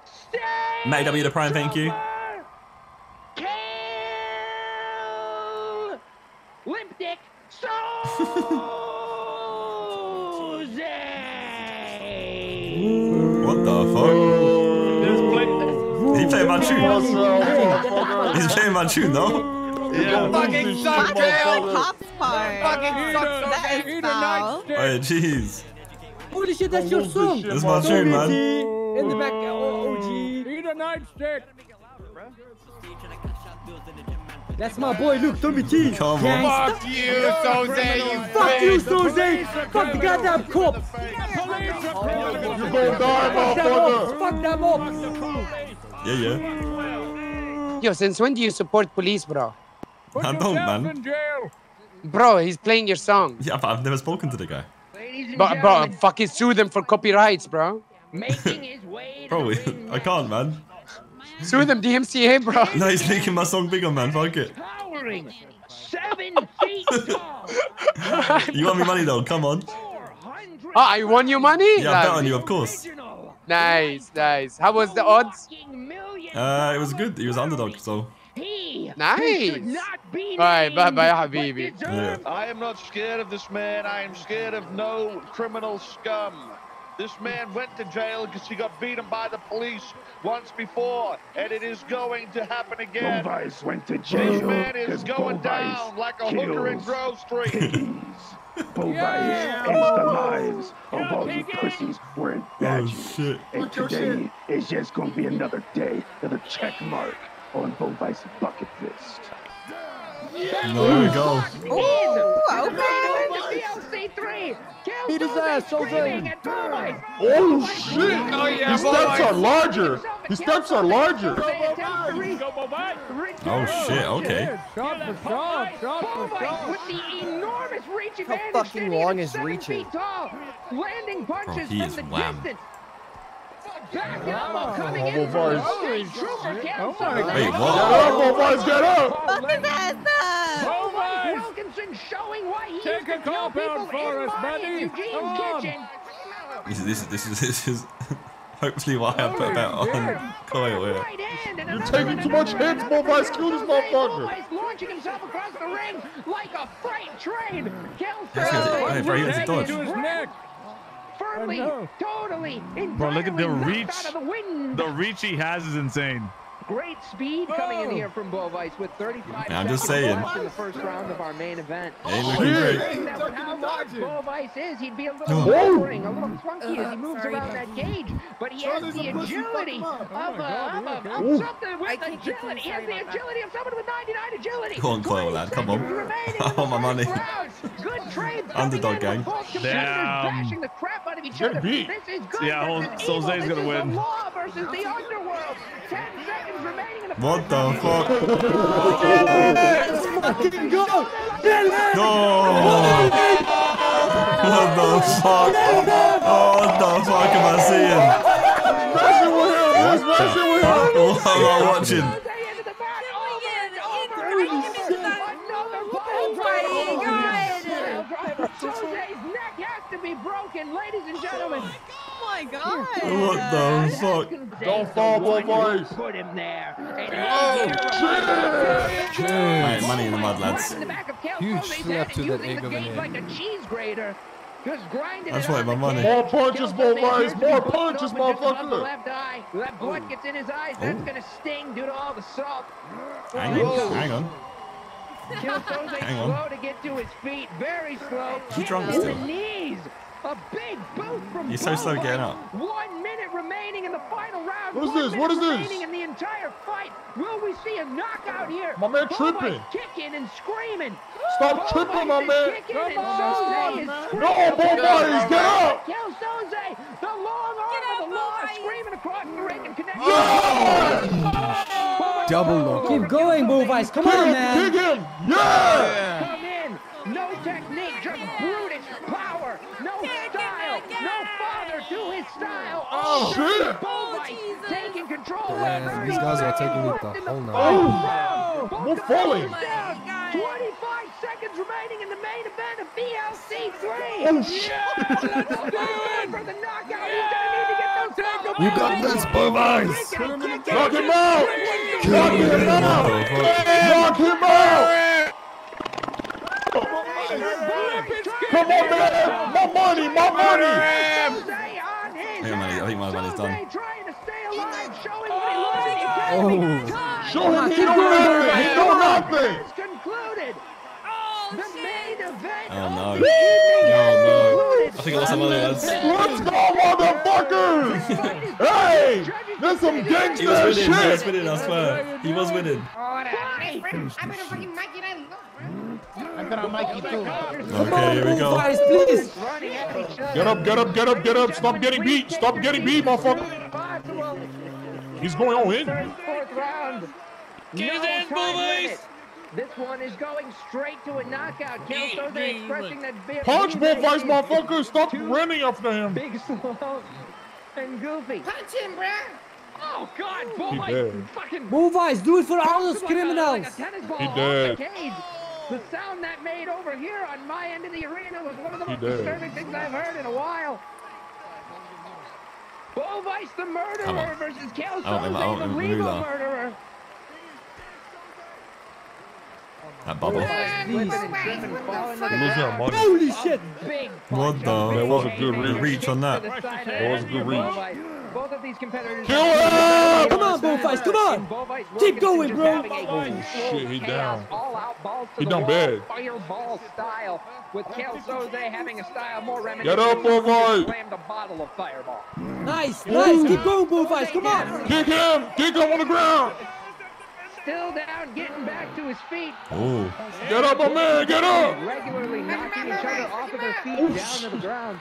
State Matty W. the Prime, thank you. Kill Limp Dick What the fuck? He playing my tune. He's playing my tune, though. Yeah. fucking suck, The cops part. Fucking suck, That is foul. Hey, oh, jeez. Holy shit, that's your song! That's my tune, man. In the back, oh, OG. Eat a nightstick. That's my boy, Luke, Tommy T. Come on. Fuck you, Soze, you Fuck you, bitch. Soze! Fuck the goddamn cops! You gonna die, motherfucker. Fuck them up! Yeah, yeah. Yo, since when do you support police, bro? I don't, man. Bro, he's playing your song. Yeah, but I've never spoken to the guy. But, bro, gentlemen, fucking sue them for copyrights, bro. making his way Bro, I can't, man. Sue them, DMCA, bro. No, he's making my song bigger, man. Fuck it. towering seven feet tall. You want me money, though? Come on. Oh, I won you money? Yeah, I bet on you, of course. Nice, nice. How was the odds? Uh, it was good. He was underdog, so. Nice. Alright, bye bye, Habibi. Yeah. I am not scared of this man. I am scared of no criminal scum. This man went to jail because he got beaten by the police once before, and it is going to happen again. Bovice went to jail. This man is 'cause going Bovice down like a hooker in Grove Street. Bovice Yeah, ends the lives of all you pussies wearing oh, badges. shit. And Watch your today is just gonna be another day, another check mark on Bovice's bucket list. There we go. Ooh, okay. DLC3. Beat his ass, Jose. Oh shit! Oh, yeah, His steps are larger. His steps are larger. Oh shit, okay. Shot for shot, shot for shot. with the enormous reach How fucking long is reaching? feet tall, landing punches he from is the distance. Back elbow coming in Oh, from the Bovice. state trooper Cal Oh my Sullivan. Wait, Get what? up, Bovice, get up! Fuck his ass up. Bovice Wilkinson showing why he Take used to a kill compound people for in us, Marty buddy. and Eugene's Come on. kitchen. This is this is this is this is hopefully why I put that on coil here. Right You're taking and too much hits, and another. Kill this motherfucker. Bovice launching himself across the ring like a freight train. Cal That's good. Sullivan Hey, bro, he has a taking dodge. His To his breath neck. Firmly, I know. totally, Bro, look at the reach. out of the wind. The reach he has is insane. Great speed coming in here from Bovice with 35 Yeah, I'm just saying. in the first round of our main event. Ain't looking great. Saying how large Bovice is, he'd be a little Oh. lumbering, a little clunky as he moves Sorry. around that cage, but he has the agility of, a, uh, of, a, of something with can't get. He has the about that. agility of someone with 99 agility. Go on, Coil, 20 lad, come on. seconds remaining I want oh, my money. Good trade. Underdog gang. Both competitors Damn. bashing the crap out of each other. beat. This is good Yeah, versus Jose- evil. Jose's This gonna is win. The law versus the underworld. 10 seconds remaining in the What first the round. fuck? Let's fucking go! No! What the fuck? Oh, what the fuck am I seeing? To be broken, ladies and gentlemen. Oh my god. What the fuck? Don't fall, Bovice. Put him there. Oh, shit! Right, money in the mud, lads. in the back of Cal Huge Jose's slap to the egg of an gate egg. Like a cheese grater. Just grinding That's it why my money. More punches, more Jose Bovice. appears to be More punches, open just motherfucker. left eye. That blood gets in his eyes. That's gonna sting due to all the salt. Hang on, hang on. Cal Jose Hang on. slow to get to his feet. Very slow. He's he drunk in still? the knees. A big boot from He's so slow Bovice. getting up. One minute remaining in the final round. What is this? What minute this? in the entire fight. Will we see a knockout here? My man Bovice tripping. kicking and screaming. Stop Bovice tripping, my man. Come on, is man. No, screaming. Bovice, get up! Kel Soze, the long arm of the law, screaming across the ring and connecting. Double low. Keep going, Bovice. Come on, man. Kick him! Yeah! Come in. No technique, just brutish power. No style. No father to his style. Oh, shit. Bovice oh, taking control. Man, these guys are taking it the whole night. Oh, Both we're falling. competitors 25 seconds remaining in the main event of BLC 3. Oh, shit. Let's do it for the knockout. He's gonna need to get those follow You got this, Bovice. Knock him out! Knock him out! Knock him out! Come on, man! My money, my money! I think I think my money's done. Oh, show him he know nothing. He know nothing. concluded. The main event Oh no. of the evening oh, No, has no. concluded. I think I lost some money, lads. Let's go, motherfuckers! hey, that's some He was gangster winning, he was winning, I swear. He was winning. Hey, friend, I better fucking Mikey and I love, bro. I got on Mikey too. Okay, here we go. Bovice, please. Get up, get up, get up, get up. Stop getting beat. Stop getting beat, motherfucker. He's going all in. Fourth round. Get No his ass, boys. This one is going straight to a knockout. Kel Yeah, Soze expressing that big Punch, lead Bullfights, that he is motherfucker. Stop running after him. Big slow and goofy. Punch him, bro. Oh God, He Bullfight dead. fucking Bovice, do it for all those criminals. Like a tennis ball He off dead. The sound that made over here on my end of the arena was one of the He most dead. disturbing things I've heard in a while. Bovice the Come murderer versus Kel I don't remember- I Soze don't the remember legal that. murderer. That bubble. Holy shit! What the? That was a good The reach. reach on that. That was a good reach. Both of these competitors. Kill him! Come on, Bullfights, come on! Keep going, bro! Oh shit, he down. All out balls to He the done bad. Fireball style, with Kel Soze having a style more Get reminiscent. up, Bullfight! Slammed a bottle of Fireball. Nice, nice. Keep going, Bullfights. Come on. Kick him! Kick him on the ground! Still down, getting back to his feet. Oh. Get up, my man! Get up! Regularly knocking each other off of their feet down to the ground.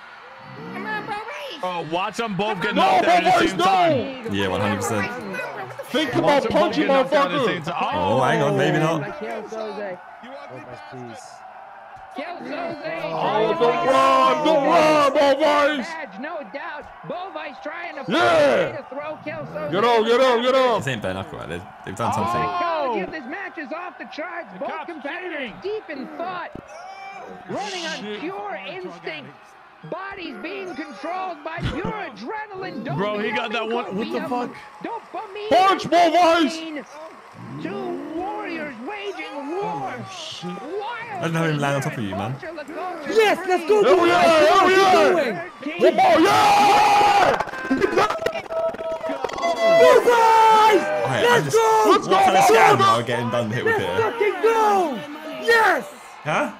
Oh, watch them both get No, knocked out at the same no! time. Yeah, 100%. Think Watch about punching, get knocked out at the same motherfucker! time. Oh, oh, hang on, maybe not. Kel Soze. Kel Soze. Oh, oh don't run! Don't run, Bullfights! No doubt. Bovice trying to Yeah. to throw Kel Soze. Get up, get up, get up! This ain't bare knuckle, right? They've, they've done oh, something. Psychology of this match is off the charts. Both competitors deep in thought, running on pure instinct. Bodies being controlled by pure adrenaline. Bro, he got that one- what the fuck? Dopamine. Punch, Bullfights! Two warriors waging oh, war. I don't have him land on top of you, man. Yes, let's go, Hell Bullfights. yeah! Come on, Hell keep yeah! going. One more, yeah! Bullfights! Alright, I Let's just, go! what kind of scam are we getting done hit with Let's here? fucking go! Yes! Huh?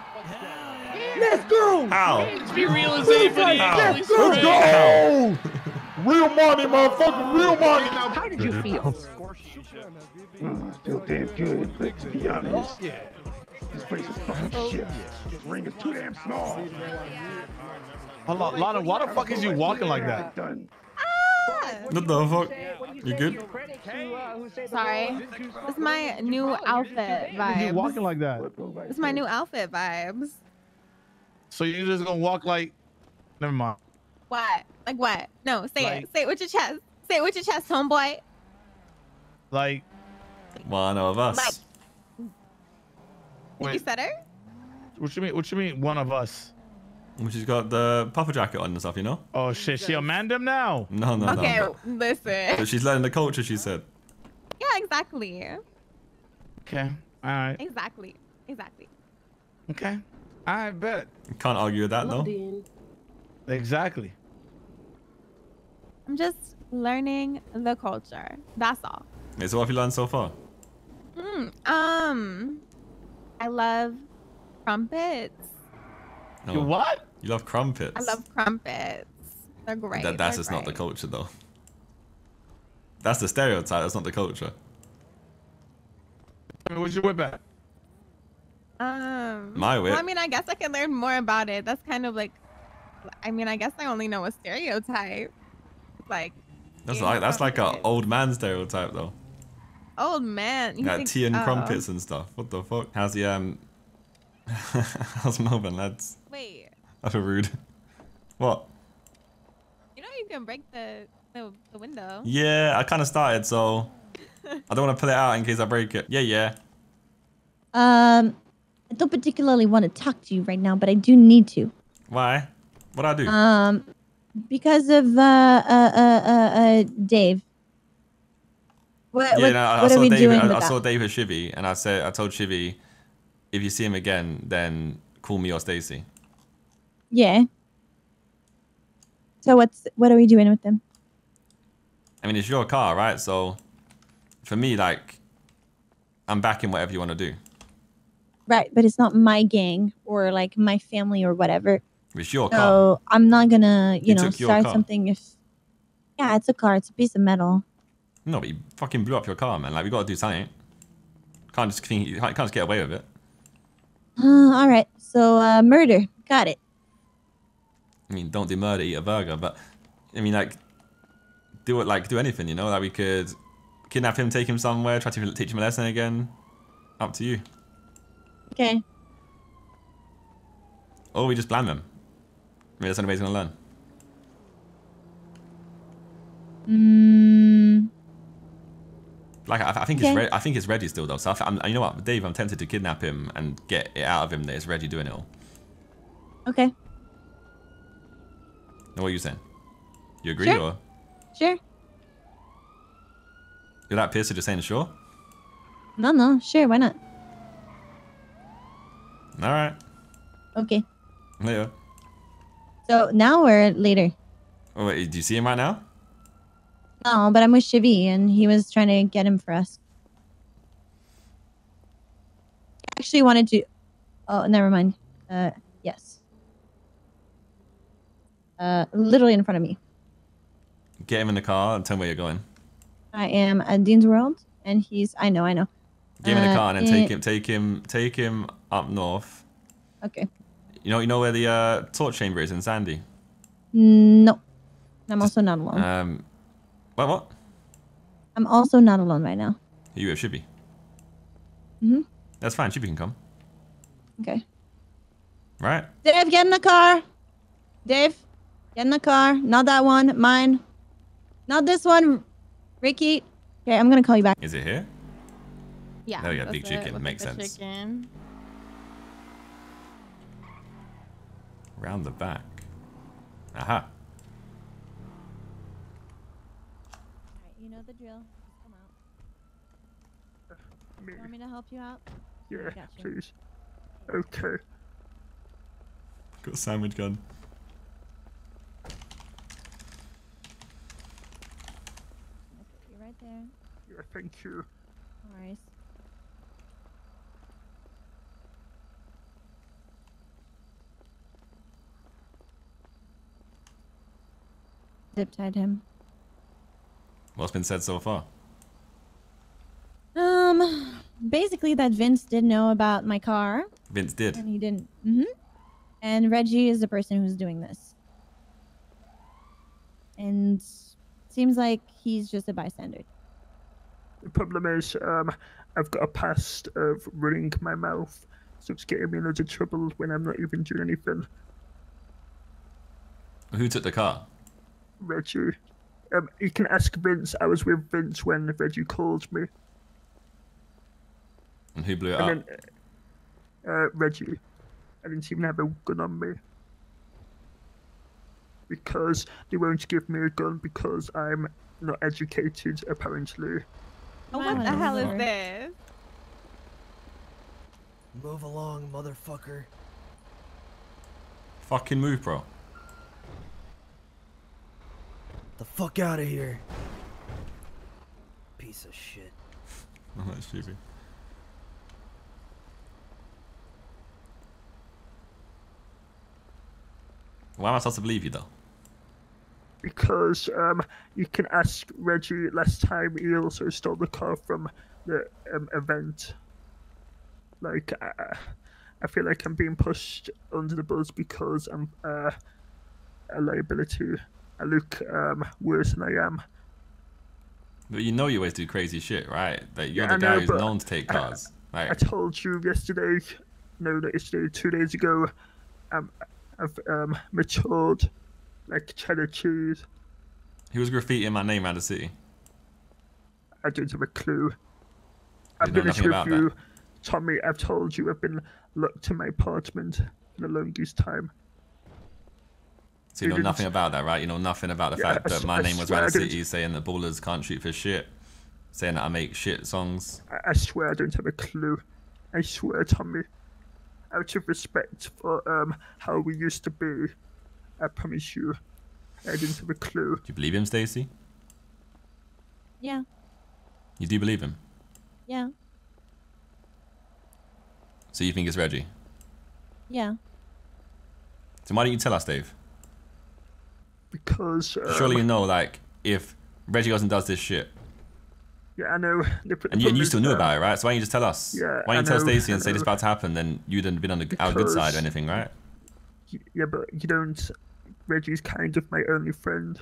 Let's go! How? Let's be real as anybody. How? Holy Let's smokes. go! Real money, motherfucker, real money! How did you feel? Still mm, damn good, but to be honest, this place is fucking oh, shit. This ring is too damn small. Hold on, Lana, why the fuck is you walking like that? Done. What the ah. fuck? You good? Uh, Sorry. This is my new outfit Why are you vibes. walking like that? This is my new outfit vibes. So you're just gonna walk like? Never mind. What? Like what? No, say Like- it. Say it with your chest. Say it with your chest, homeboy. Like, One of us. Did you said her? what you mean? What you mean? One of us? She's got the puffer jacket on and stuff, you know? Oh shit, she a mandem now? No, no, okay, no. Okay, listen. But she's learning the culture, she said. Yeah, exactly. Okay, all right, Exactly. Exactly. okay, I bet. Can't argue with that, though. Exactly. I'm just learning the culture. That's all. Wait, so what have you learned so far? Hmm. Um, I love crumpets. No. You what? You love crumpets. I love crumpets. They're great. That, that's They're just not the culture, though. That's the stereotype. That's not the culture. I mean, where's your whip at? Um. My Well, I mean, I guess I can learn more about it. That's kind of like, I mean, I guess I only know a stereotype. Like That's like that's like an old man stereotype, though. old man. You Like think- tea and oh. crumpets and stuff. What the fuck? How's the um? How's Melbourne, lads? Wait, That's a rude. What? you know you can break the the, the window. Yeah, I kind of started, so I don't want to pull it out in case I break it. Yeah, yeah. Um, I don't particularly want to talk to you right now, but I do need to. Why? What I do? Um, because of uh uh uh uh, uh Dave. What yeah, what, no, I, I what are saw we Dave. doing I, I saw Dave at Shivy, and I said I told Shivy, if you see him again, then call me or Stacey. Yeah. So what's what are we doing with them? I mean, it's your car, right? So, for me, like, I'm backing whatever you want to do. Right, but it's not my gang or like my family or whatever. It's your car. So I'm not gonna, you, You know, start car. something if. Yeah, it's a car. It's a piece of metal. No, but you fucking blew up your car, man. Like, we got to do something. Can't just can't, can't just get away with it. Uh, all right. So uh, murder. Got it. I mean, don't do murder, eat a burger, but I mean, like, do it, like, do anything, you know? Like, we could kidnap him, take him somewhere, try to teach him a lesson again. Up to you. Okay. Or we just blame them. I mean, that's the only way he's gonna learn. Mm, Like, I, I think it's Okay. Re- I think it's Reggie still though. So I, am you know what, Dave, I'm tempted to kidnap him and get it out of him that it's Reggie doing it all. okay. Now, what are you saying? You agree Sure. or Sure. you're that pissed at just saying sure? No, no. Sure. Why not? All right. Okay. Later. So now or later? Oh wait, do you see him right now? No, but I'm with Shivy, and he was trying to get him for us. Actually, wanted to. Oh, never mind. Uh, yes. Uh, literally in front of me. Get him in the car and tell me where you're going. I am at Dean's World, and he's. I know, I know. Get him in the Uh, car and then take him, take him, take him up north. Okay. You know, you know where the uh, torch chamber is in Sandy. No, I'm also not alone. Um, what? What? I'm also not alone right now. You with Shibby? hmm That's fine. Shibby can come. Okay. Right? Dave, get in the car. Dave, get in the car. Not that one. Mine. Not this one. Ricky. Okay, I'm gonna call you back. Is it here? Yeah. There we go, big chicken, makes the sense. Chicken. Round the back. Aha. You know the drill. Just come out. You want me to help you out? Yeah, Gotcha. please. Okay. Got a sandwich gun. You're right there. Yeah, thank you. No worries. Zip tied him. What's been said so far? Um, basically that Vince did know about my car, Vince did. and he didn't. hmm And Reggie is the person who's doing this, and seems like he's just a bystander. The problem is, um, I've got a past of running my mouth, so it's getting me in loads of trouble when I'm not even doing anything. Who took the car? Reggie. Um, you can ask Vince. I was with Vince when Reggie called me. And who blew it and up? then, uh, Reggie. I didn't even have a gun on me. Because they won't give me a gun because I'm not educated, apparently. What the hell is this? Move along, motherfucker. Fucking move, bro. The fuck out of here. Piece of shit. Oh, that's stupid. Why am I supposed to believe you though? Because um, you can ask Reggie. Last time he also stole the car from the um, event. Like, I, I feel like I'm being pushed under the bus because I'm uh, a liability. I look um, worse than I am. But you know you always do crazy shit, right? Like you're Yeah, the guy know, who's known to take I- cars. I Like, told you yesterday, no, not yesterday, two days ago, um, I've um, matured like cheddar cheese. He was graffitiing my name around the city? I don't have a clue. I've been with about you, Tommy. I've told you I've been locked in my apartment for the longest time. So you know nothing about that, right? You know nothing about the Yeah, fact that my I name was swear around I the didn't. city saying that ballers can't shoot for shit, saying that I make shit songs. I, I swear I don't have a clue. I swear, Tommy. Out of respect for um how we used to be, I promise you, I didn't have a clue. Do you believe him, Stacey? Yeah, You do believe him? yeah, So you think it's Reggie? yeah. So why don't you tell us, Dave? Because um, Surely you know, like, if Reggie goes and does this shit, Yeah, I know. And you, you still knew um, about it, right? So why don't you just tell us? Yeah, why don't you tell know, I and say this is about to happen? Then you'd have been on the, our good side or anything, right? Yeah, but you don't. Reggie's kind of my only friend.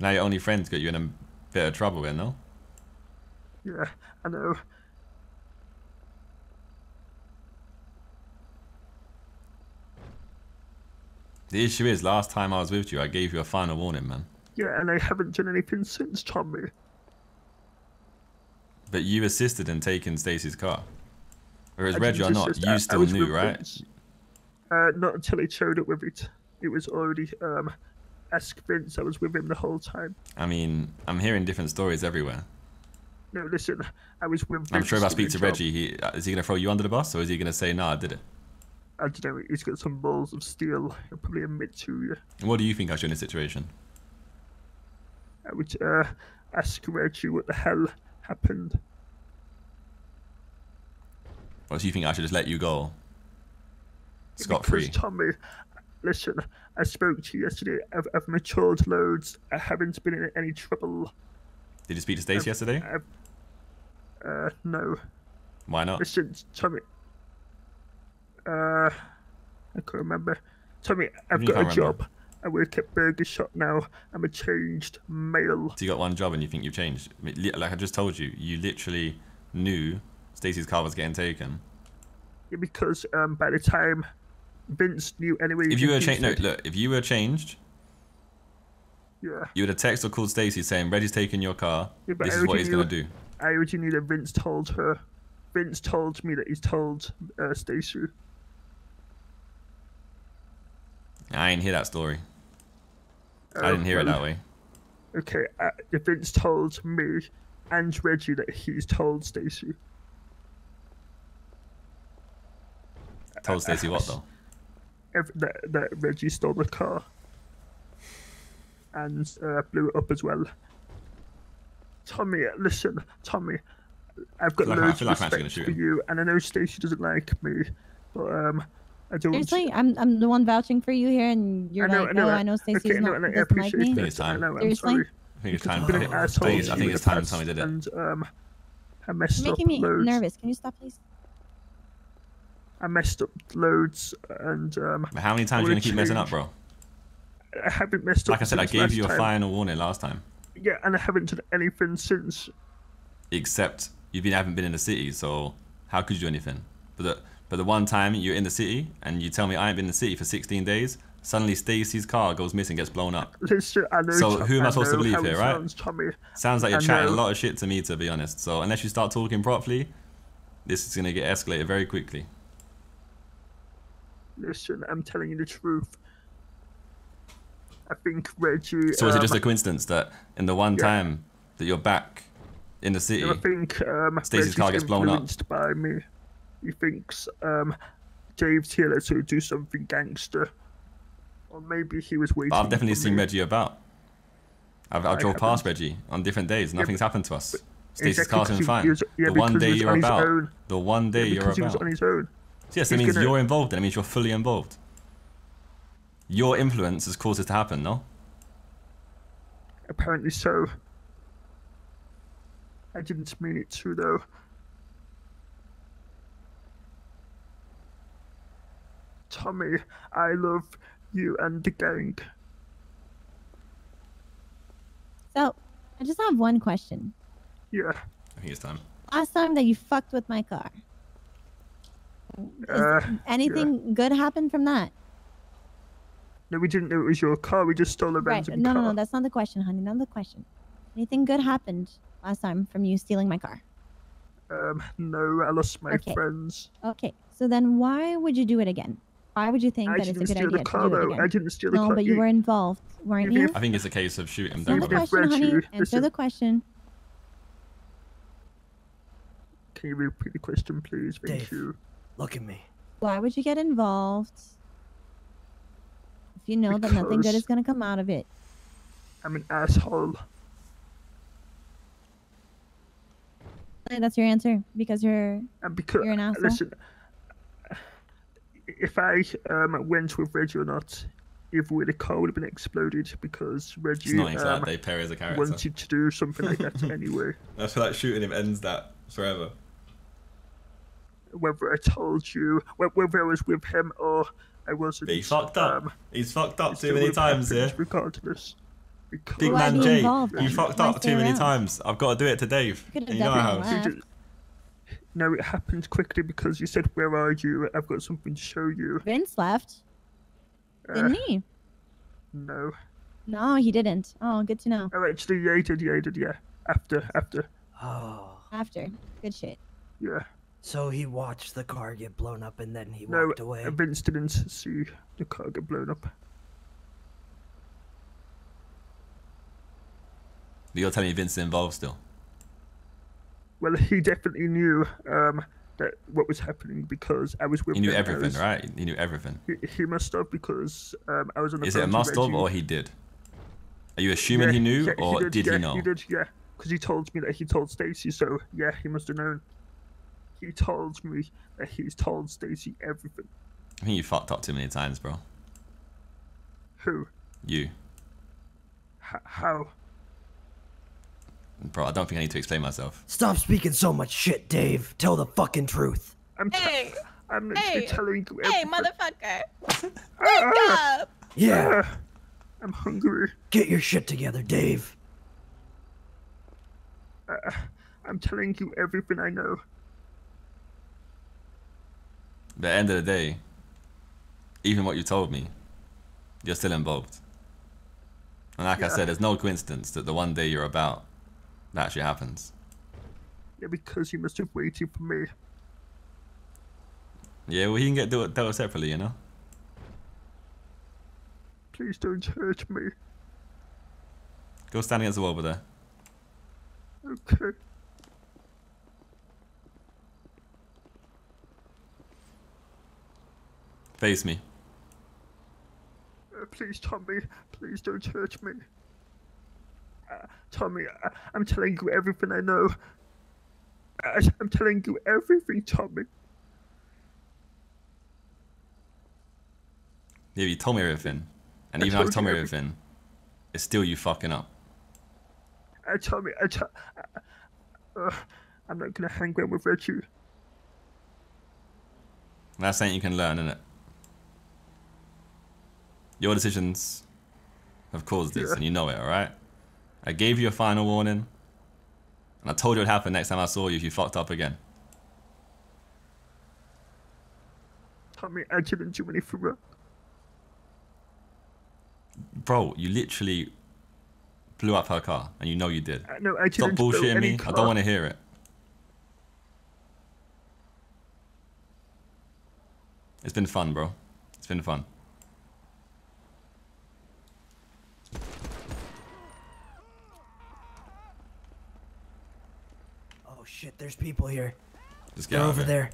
Now your only friend's got you in a bit of trouble, then, no? Yeah, I know. The issue is, last time I was with you, I gave you a final warning, man. Yeah, and I haven't done anything since, Tommy. But you assisted in taking Stacey's car. Whereas Reggie or assist, you still knew, right? Vince. Uh, not until he showed up with it. It was already um, ask Vince. I was with him the whole time. I mean, I'm hearing different stories everywhere. No, listen. I was with. I'm sure if I Vince speak to. Reggie, he uh, is he gonna throw you under the bus or is he gonna say, "Nah, I did it"? I don't know. He's got some balls of steel. He'll probably admit to you. What do you think I should do in this situation? I would uh, ask Reggie what the hell happened. Or do you think I should just let you go? Scot free. Tommy, listen, I spoke to you yesterday. I've, I've matured loads. I haven't been in any trouble. Did you speak to Stacey yesterday? I've, uh, no. Why not? Listen, Tommy. Uh, I can't remember. Tommy, I've You got a remember. job. I work at Burger Shot now. I'm a changed male. So you got one job and you think you've changed? Like I just told you, you literally knew Stacey's car was getting taken. Yeah, because um, by the time Vince knew anyway. If you were changed, no, look, if you were changed, Yeah. you would have texted or called Stacey saying, "Reggie's taking your car. yeah this I is what he's knew- gonna do." I already knew that Vince told her. Vince told me that he's told uh, Stacey. I didn't hear that story. I Oh, didn't hear it that way. Okay, uh, Vince told me and Reggie that he's told Stacey. Told Stacey what though? ev- that, that Reggie stole the car and uh, blew it up as well. Tommy, listen, Tommy, I've got feel like- loads of like respect for you, and I know Stacey doesn't like me, but um, I don't. Seriously, I'm I'm the one vouching for you here, and you're I know, like, I know, oh, I- I know Stacey's okay, I know, not and I doesn't like me. I think it's time. I know, I'm Seriously? sorry. I think it's time. I've been I an think, asshole think, I think it's time past, Tommy did it. And um, I You're messed up making me loads. nervous. Can you stop, please? I messed up loads, and um. But how many times are you gonna keep messing up, bro? I haven't messed up. Like I said, I gave you a time. final warning last time. Yeah, and I haven't done anything since. Except you've been haven't been in the city, so how could you do anything? But the but the one time you're in the city and you tell me I ain't been in the city for 16 days, suddenly Stacey's car goes missing, gets blown up. Listen, I know. So who am I I supposed to believe here, right? Sounds, Tommy. Sounds like you're I chatting a lot of shit to me, to be honest. So unless you start talking properly, this is gonna get escalated very quickly. Listen, I'm telling you the truth. I think Reggie. So is it um, just a coincidence that in the one yeah. time that you're back in the city, I think um, Stacey's car gets blown up? by me. He thinks um, Dave's here to do something gangster, or maybe he was waiting. But I've definitely seen me. Reggie about. I've, I've drove past. Reggie on different days. Nothing's but- happened to us. Stacey's Exactly, car's been fine. was- yeah, the one because he day was you're about. The one day you're because he was about. on his own. Yes, that He's means gonna- you're involved. That means you're fully involved. Your influence has caused this to happen, no? Apparently so. I didn't mean it to, though. Tommy, I love you and the gang. So, I just have one question. Yeah. I think it's time. Last time that you fucked with my car, Uh, anything good happened from that? No, we didn't know it was your car. We just stole a Right. random No, car. no, no. That's not the question, honey. Not the question. Anything good happened last time from you stealing my car? Um, no, I lost my Okay. friends. Okay. So then, why would you do it again? Why would you think I that it's a good idea to do it though. again? I didn't steal the no, car. but you You- were involved, weren't you? I think it's a case of shoot him Answer the question, honey. Answer listen. the question. Can you repeat the question, please? Thank Dave. you. Look at me. Why would you get involved if you know that nothing good is going to come out of it? I'm an asshole. That's your answer because you're And because you're an asshole. listen, if I um went with Reggie or not, if way the car would have been exploded because Reggie It's not into um. They Perry as a character. wanted to do something like that anyway. I feel like shooting him ends that forever. Whether I told you, whether I was with him or I wasn't. He fucked up. Um, He's fucked up too many times, yeah. happened Regardless. Because Big man be Jay, you then? fucked up too many around? times. I've got to do it to Dave. Could've you know how. definitely You did- No, it happened quickly because you said, "Where are you? I've got something to show you." Vince left, Uh, didn't he? No. No, he didn't. Oh, good to know. Oh, actually, yeah, he did. Yeah, he did. Yeah. After, after. Oh. After, good shit. Yeah. So he watched the car get blown up and then he No, walked away. uh, Vince didn't see the car get blown up. You're telling me Vince is involved still. Well, he definitely knew um, that what was happening because I was with He knew. Everything, was- right? He knew everything. He, he must have because um, I was on the Is it a must have or he did? Are you assuming Yeah, he knew yeah, or did, did yeah, he know? He did, yeah. Because he told me that he told Stacey, so yeah, he must have known. He told me that he's told Stacey everything. I think you fucked up too many times, bro. Who? You. H- how? Bro, I don't think I need to explain myself. Stop speaking so much shit, Dave. Tell the fucking truth. I'm, Hey, I'm literally hey, telling you hey, everything. motherfucker. Wake up. Yeah. Ah, I'm hungry. Get your shit together, Dave. Uh, I'm telling you everything I know. At the end of the day, even what you told me, you're still involved. And like I said, there's no coincidence that the one day you're about, that actually happens. Yeah, because you must have waited for me. Yeah, well, he can get dealt dealt separately, you know? Please don't hurt me. Go stand against the wall over there. Okay. Face me. Uh, please, Tommy. Please don't hurt me. Uh, Tommy, I- I'm telling you everything I know. I- I'm telling you everything, Tommy. Yeah, you told me everything. And I even though I told told me you everything, it's still you fucking up. Uh, Tommy, I t- uh, uh, I'm not gonna hang around with. And that's something you can learn, is it? Your decisions have caused this, Yeah. and you know it, alright? I gave you a final warning, and I told you it would happen next time I saw you if you fucked up again. Tommy, I didn't do anything wrong. Bro, you literally blew up her car, and you know you did. Uh, no, I Stop bullshitting me. I don't want to hear it. It's been fun, bro. It's been fun. Oh shit, there's people here. Just get They're over of there.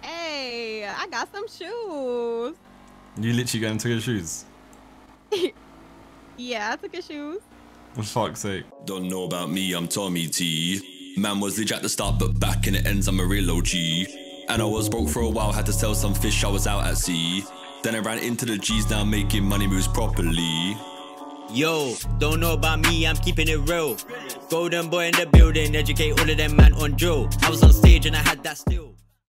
Hey, I got some shoes. You literally got into your shoes. Yeah, I took your shoes. For fuck's sake. Don't know about me, I'm Tommy T. Man was legit at the start, but back in the ends, I'm a real OG. And I was broke for a while, had to sell some fish, I was out at sea. Then I ran into the G's, now making money moves properly. Yo, don't know about me, I'm keeping it real. Golden boy in the building, educate all of them man on drill. I was on stage and I had that still.